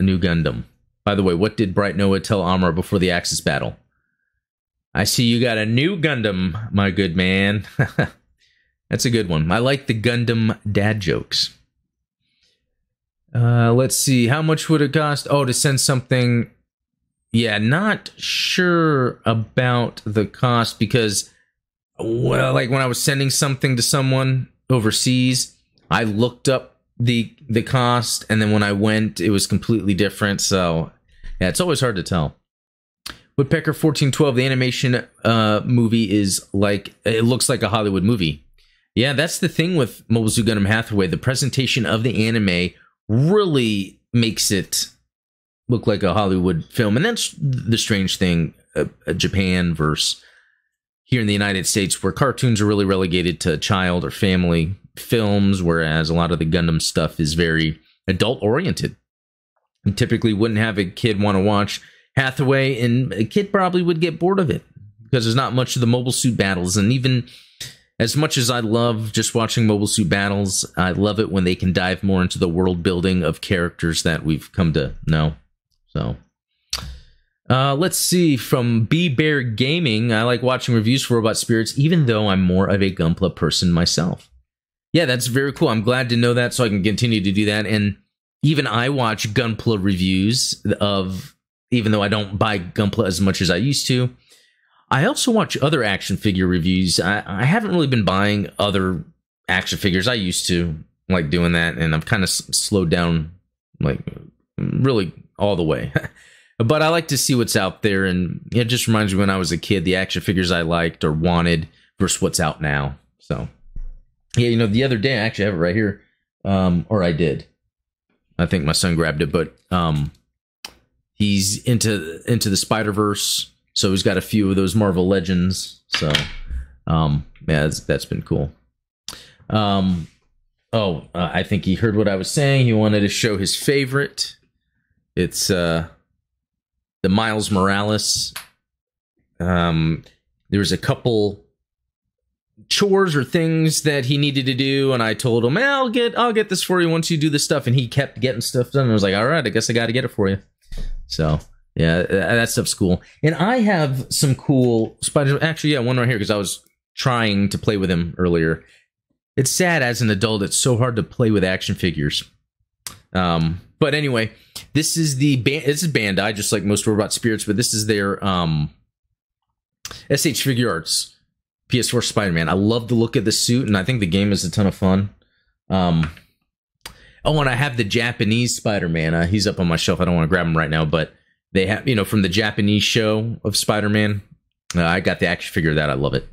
new Gundam. By the way, what did Bright Noah tell Amuro before the Axis battle? I see you got a new Gundam, my good man. That's a good one. I like the Gundam dad jokes. Uh, let's see. How much would it cost? Oh, to send something. Yeah, not sure about the cost because, well, like when I was sending something to someone overseas, I looked up the the cost, and then when I went, it was completely different. So, yeah, it's always hard to tell. Woodpecker 1412, the animation uh, movie is like, it looks like a Hollywood movie. Yeah, that's the thing with Mobile Suit Gundam Hathaway. The presentation of the anime really makes it look like a Hollywood film. And that's the strange thing uh, Japan versus here in the United States, where cartoons are really relegated to child or family films, whereas a lot of the Gundam stuff is very adult oriented. And typically wouldn't have a kid want to watch Hathaway, and a kid probably would get bored of it because there's not much of the mobile suit battles. And even as much as I love just watching Mobile Suit Battles, I love it when they can dive more into the world building of characters that we've come to know. So, uh, let's see. From B Bear Gaming, I like watching reviews for Robot Spirits, even though I'm more of a Gunpla person myself. Yeah, that's very cool. I'm glad to know that, so I can continue to do that. And even I watch Gunpla reviews of, even though I don't buy Gunpla as much as I used to. I also watch other action figure reviews. I, I haven't really been buying other action figures. I used to like doing that, and I've kind of s- slowed down, like really all the way. but I like to see what's out there, and it just reminds me when I was a kid, the action figures I liked or wanted versus what's out now. So, yeah, you know, the other day I actually have it right here, um, or I did. I think my son grabbed it, but um, he's into into the Spider Verse so he's got a few of those Marvel Legends. So, um, yeah, that's, that's been cool. Um, oh, uh, I think he heard what I was saying. He wanted to show his favorite. It's uh, the Miles Morales. Um, there was a couple chores or things that he needed to do, and I told him, "I'll get, I'll get this for you once you do the stuff." And he kept getting stuff done. And I was like, "All right, I guess I got to get it for you." So yeah, that stuff's cool. And I have some cool spider. Actually, yeah, one right here because I was trying to play with him earlier. It's sad as an adult; it's so hard to play with action figures. Um, but anyway, this is the band. This is Bandai, just like most Robot Spirits, but this is their um, SH Figuarts PS4 Spider-Man. I love the look of the suit, and I think the game is a ton of fun. Um, Oh, and I have the Japanese Spider Man. Uh, he's up on my shelf. I don't want to grab him right now, but they have, you know, from the Japanese show of Spider Man. Uh, I got the action figure of that. I love it.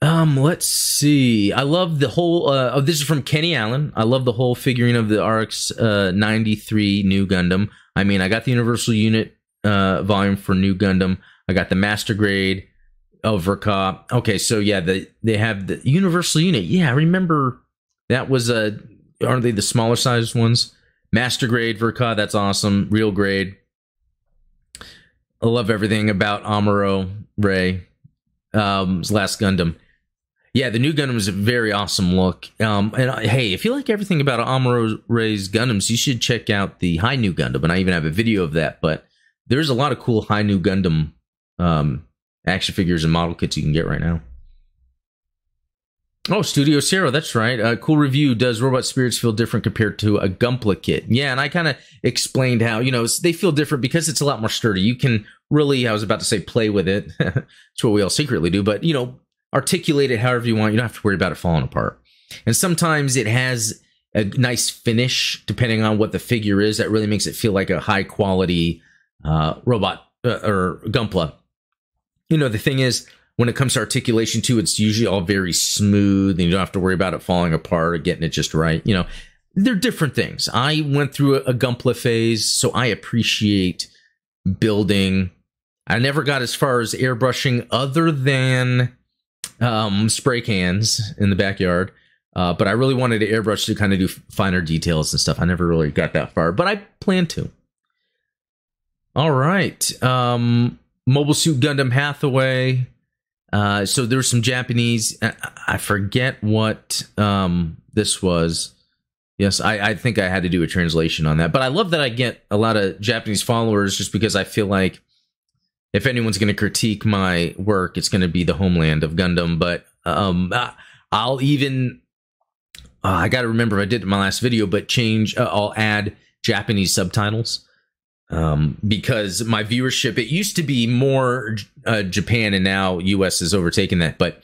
Um, let's see. I love the whole. Uh, oh, this is from Kenny Allen. I love the whole figurine of the RX uh, 93 new Gundam. I mean, I got the Universal Unit uh, volume for new Gundam. I got the Master Grade of Ver.Ka. Okay, so yeah, the, they have the Universal Unit. Yeah, I remember that was a. Aren't they the smaller sized ones? Master Grade Ver.Ka. That's awesome. Real grade. I love everything about Amuro Ray. Um, last Gundam yeah, the new Gundam is a very awesome look. Um, and uh, hey, if you like everything about Amuro Ray's Gundams, you should check out the Hi-Nu Gundam. And I even have a video of that. But there's a lot of cool Hi-Nu Gundam um, action figures and model kits you can get right now. Oh, Studio Zero, that's right. A cool review. Does Robot Spirits feel different compared to a Gunpla kit? Yeah, and I kind of explained how, you know, they feel different because it's a lot more sturdy. You can really, I was about to say play with it. That's what we all secretly do. But, you know, articulate it however you want. You don't have to worry about it falling apart. And sometimes it has a nice finish, depending on what the figure is, that really makes it feel like a high quality uh, robot uh, or Gunpla. You know, the thing is, when it comes to articulation too, it's usually all very smooth and you don't have to worry about it falling apart or getting it just right. You know, they're different things. I went through a, a Gunpla phase, so I appreciate building. I never got as far as airbrushing other than um, spray cans in the backyard. Uh, but I really wanted to airbrush to kind of do finer details and stuff. I never really got that far, but I plan to. All right. Um, Mobile Suit Gundam Hathaway. Uh, so there's some Japanese. I forget what um, this was. Yes, I, I think I had to do a translation on that. But I love that I get a lot of Japanese followers just because I feel like if anyone's going to critique my work, it's going to be the homeland of Gundam. But um, I'll even uh, I got to remember if I did in my last video, but change. Uh, I'll add Japanese subtitles um, because my viewership it used to be more uh, Japan and now US has overtaken that. But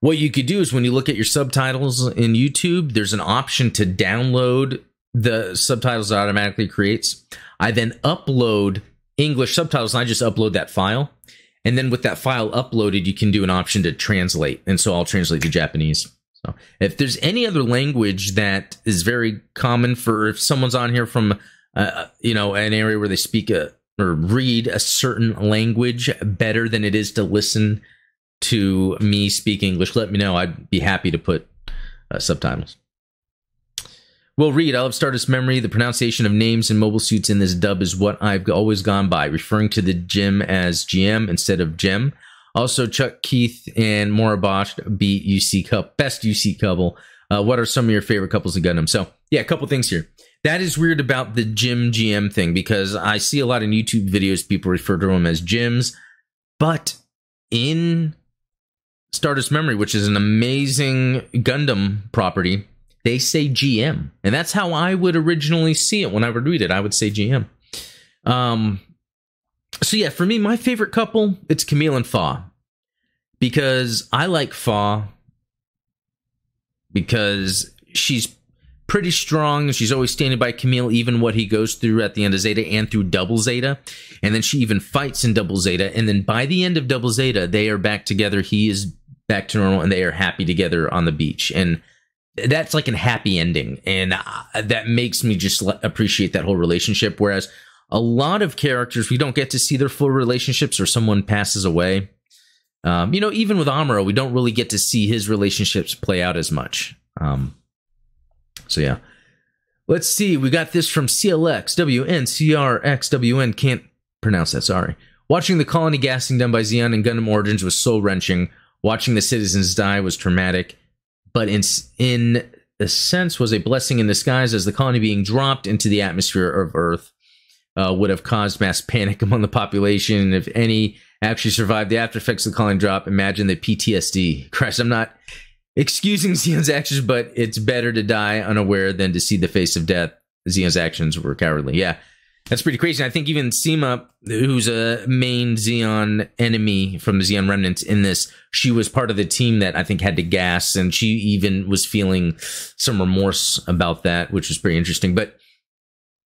what you could do is when you look at your subtitles in YouTube, there's an option to download the subtitles that automatically creates. I then upload English subtitles, and I just upload that file. And then with that file uploaded, you can do an option to translate. And so I'll translate to Japanese. So if there's any other language that is very common for if someone's on here from, uh, you know, an area where they speak a, or read a certain language better than it is to listen to me speak English, let me know. I'd be happy to put uh, subtitles. Well, Reed, I love Stardust Memory. The pronunciation of names and mobile suits in this dub is what I've always gone by, referring to the Jim as GM instead of Gem. Also, Chuck Keith and Mora Bascht beat UC Cup, best UC couple. Uh, what are some of your favorite couples of Gundam? So, yeah, a couple things here. That is weird about the Jim GM thing because I see a lot in YouTube videos people refer to them as Jims, but in Stardust Memory, which is an amazing Gundam property, they say GM. And that's how I would originally see it when I would read it. I would say GM. Um, so yeah, for me, my favorite couple, it's Kamille and Fa. Because I like Fa because she's pretty strong. She's always standing by Kamille, even what he goes through at the end of Zeta and through Double Zeta. And then she even fights in Double Zeta. And then by the end of Double Zeta, they are back together. He is back to normal and they are happy together on the beach. And that's like a happy ending and uh, that makes me just appreciate that whole relationship whereas a lot of characters we don't get to see their full relationships or someone passes away um, you know even with amuro we don't really get to see his relationships play out as much um, so yeah. Let's see. We got this from clx wncrxwn can't pronounce that. Sorry. Watching the colony gassing done by Zeon and gundam origins was soul wrenching. Watching the citizens die was traumatic but in in a sense was a blessing in disguise as the colony being dropped into the atmosphere of Earth uh, would have caused mass panic among the population. If any actually survived the after effects of the colony drop, imagine the PTSD. Christ, I'm not excusing Zeon's actions, but it's better to die unaware than to see the face of death. Zeon's actions were cowardly. Yeah. That's pretty crazy. I think even Cima, who's a main Zeon enemy from the Zeon Remnants in this, she was part of the team that I think had to gas, and she even was feeling some remorse about that, which was pretty interesting. But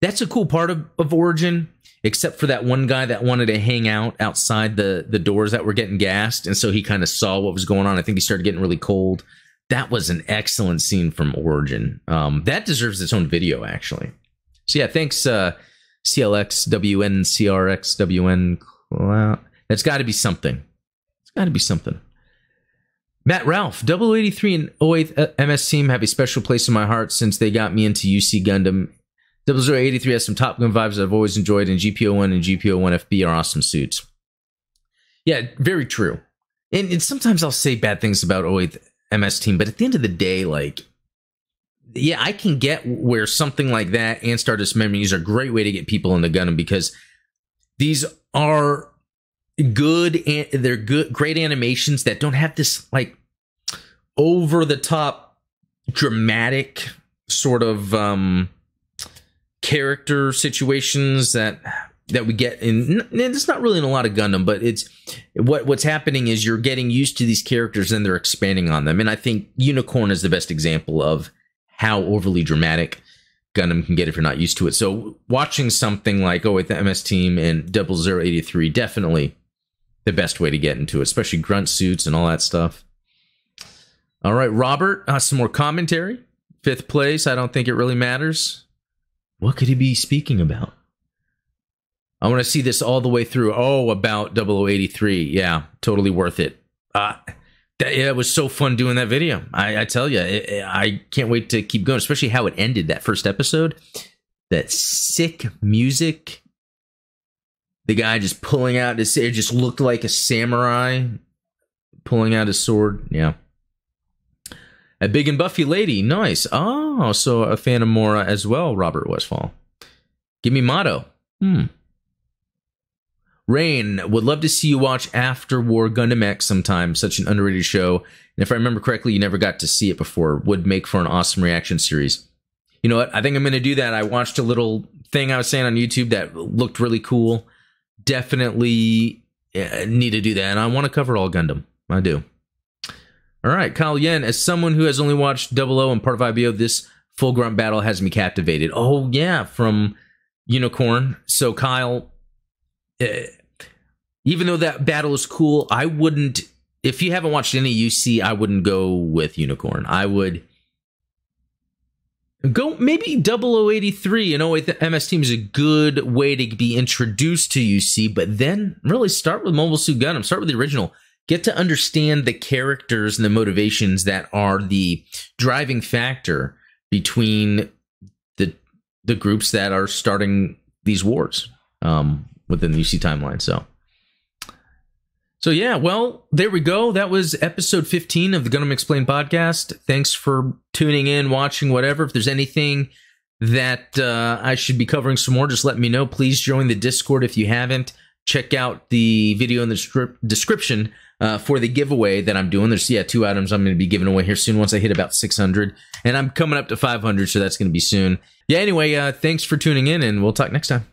that's a cool part of, of Origin, except for that one guy that wanted to hang out outside the, the doors that were getting gassed. And so he kind of saw what was going on. I think he started getting really cold. That was an excellent scene from Origin. Um, that deserves its own video, actually. So yeah, thanks. Uh, CLXWN, CRXWN. Well, that's got to be something. It's got to be something. Matt Ralph, 083 and 08 MS Team have a special place in my heart since they got me into UC Gundam. 0083 has some Top Gun vibes that I've always enjoyed, and GP01 and GP01FB are awesome suits. Yeah, very true. And, and sometimes I'll say bad things about 08 MS Team, but at the end of the day, like, yeah, I can get where something like that and Stardust Memories are a great way to get people in the Gundam because these are good and they're good great animations that don't have this like over the top dramatic sort of um character situations that that we get in it's not really in a lot of Gundam but it's what what's happening is you're getting used to these characters and they're expanding on them and I think Unicorn is the best example of how overly dramatic Gundam can get if you're not used to it. So watching something like oh with the MS Team and Double Zero Eighty Three definitely the best way to get into it, especially grunt suits and all that stuff. All right, Robert, uh, some more commentary. Fifth place. I don't think it really matters. What could he be speaking about? I want to see this all the way through. Oh, about 0083. Yeah, totally worth it. Uh, that, yeah, it was so fun doing that video. I, I tell you, I can't wait to keep going, especially how it ended that first episode. That sick music. The guy just pulling out his, it just looked like a samurai pulling out his sword. Yeah. A big and buffy lady. Nice. Oh, so a fan of Mora as well, Robert Westfall. Give me motto. Hmm. Rain, would love to see you watch After War Gundam X sometime. Such an underrated show. And if I remember correctly, you never got to see it before. Would make for an awesome reaction series. You know what? I think I'm going to do that. I watched a little thing I was saying on YouTube that looked really cool. Definitely uh, need to do that. And I want to cover all Gundam. I do. All right, Kyle Yen. As someone who has only watched Double O and part of IBO, this full grunt battle has me captivated. Oh yeah, from Unicorn. So Kyle, uh, even though that battle is cool, I wouldn't. If you haven't watched any UC, I wouldn't go with Unicorn. I would go maybe 0083 and know the ms team is a good way to be introduced to uc but then really start with mobile suit gundam start with the original get to understand the characters and the motivations that are the driving factor between the the groups that are starting these wars um, within the UC timeline. So, so yeah, well, there we go. That was episode 15 of the Gundam Explained podcast. Thanks for tuning in, watching, whatever. If there's anything that uh, I should be covering some more, just let me know. Please join the Discord if you haven't. Check out the video in the description uh, for the giveaway that I'm doing. There's yeah two items I'm going to be giving away here soon once I hit about 600, and I'm coming up to 500, so that's going to be soon. Yeah. Anyway, uh, thanks for tuning in, and we'll talk next time.